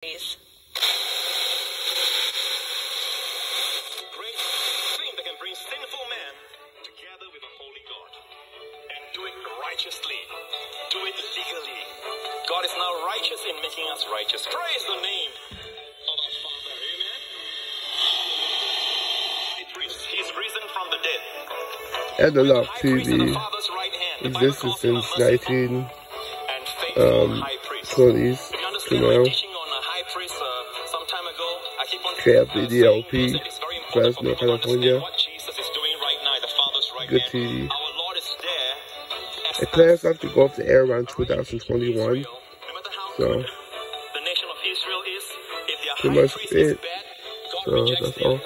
Great thing that can bring sinful man together with a holy God and do it righteously, do it legally. God is now righteous in making us righteous. Praise the name of our Father. Amen. He's risen from the dead. Analog High priest at the TV Father's right hand. The Bible existed calls him a since merciful 1920s and faithful um, high priest. 20s If you to understand my now. KLPD LP, Fresno, California. Good TV. It plans not to go off the air around 2021. So, pretty much it. So, that's all.